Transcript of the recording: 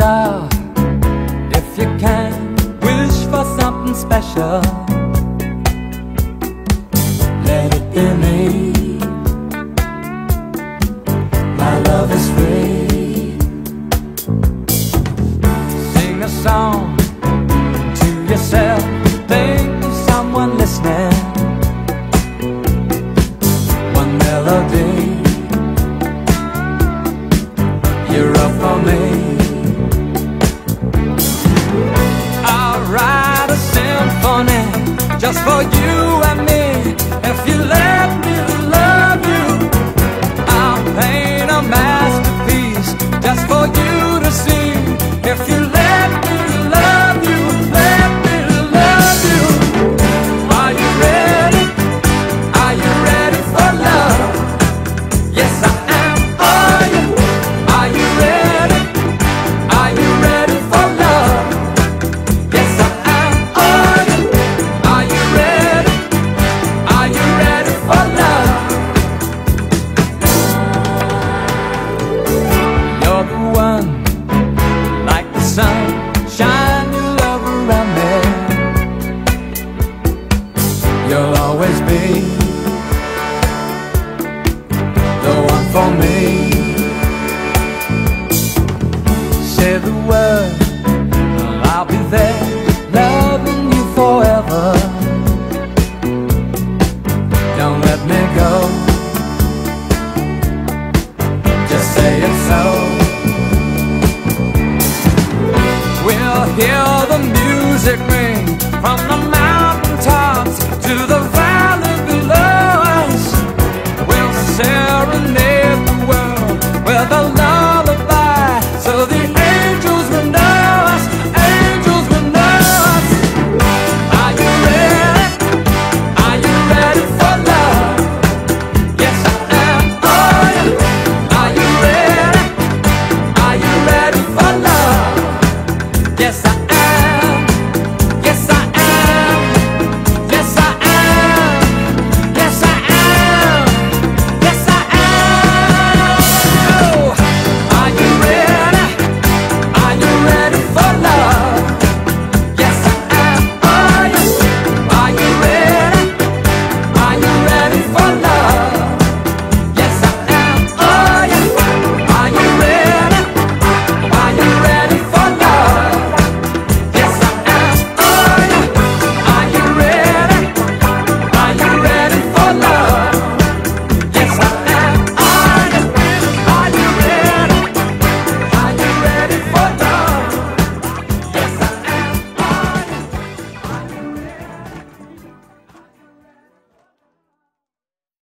star if you can wish for something special. Let it be me. My love is free. Sing a song to yourself. Think of someone listening. One melody. You're up for me. hear the music ring from the